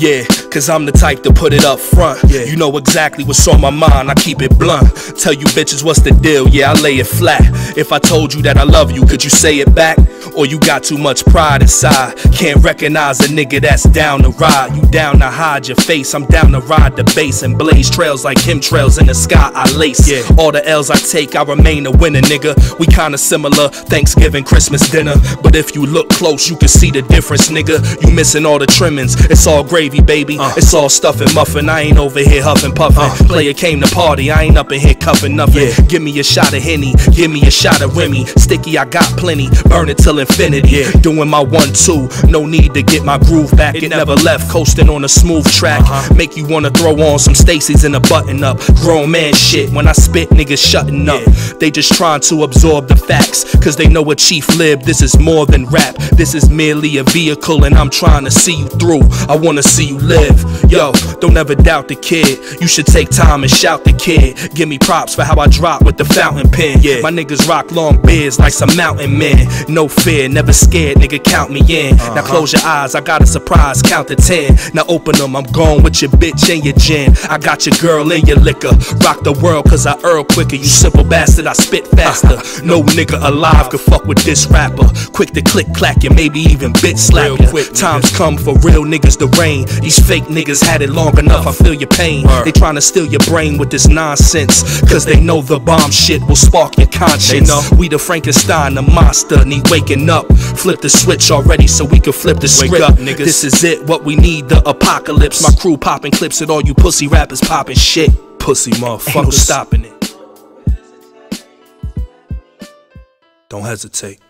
Yeah, cause I'm the type to put it up front. Yeah. You know exactly what's on my mind, I keep it blunt. Tell you bitches what's the deal, yeah, I lay it flat. If I told you that I love you, could you say it back? Or you got too much pride inside? Can't recognize a nigga that's down to ride. You down to hide your face, I'm down to ride the bass and blaze trails like chemtrails in the sky. I lace. Yeah. All the L's I take, I remain a winner, nigga. We kinda similar, Thanksgiving, Christmas dinner. But if you look close, you can see the difference, nigga. You missing all the trimmings. It's all gravy, baby. It's all stuffing muffin. I ain't over here huffing puffin'. Player came to party, I ain't up in here cuffing nothing. Yeah. Give me a shot of Henny, give me a shot of Remy. Sticky, I got plenty. Burn it till infinity. Yeah. Doing my one two, no need to get my groove back. It, never left, coasting on a smooth track. Uh-huh. Make you wanna throw on some Stacy's and a button up. Grown man shit. When I spit, niggas shutting up. They just trying to absorb the facts, cause they know a chief lib. This is more than rap. This is merely a vehicle, and I'm trying to see you through. I wanna see you live. Yo, don't ever doubt the kid. You should take time and shout the kid. Give me props for how I drop with the fountain pen. Yeah. My niggas rock long beards like some mountain men. No fear, never scared, nigga, count me in. Now uh-huh. close your eyes, I got a surprise, count to ten. Now open them, I'm gone with your bitch and your gin. I got your girl and your liquor. Rock the world, cause I earl quicker. You simple bastard, I spit faster. Uh-huh. No nigga alive could fuck with this rapper. Quick to click clack and maybe even bit slap Real quick, Times come for real niggas to reign. These fake niggas had it long enough, I feel your pain. They tryna steal your brain with this nonsense. Cause they know the bomb shit will spark your conscience. We the Frankenstein, the monster, need waking up. Flip the switch already so we can flip the script. up. This is it, what we need, the apocalypse. My crew popping clips at all you pussy rappers popping shit. Pussy Ain't no motherfuckers. stopping it. Don't hesitate.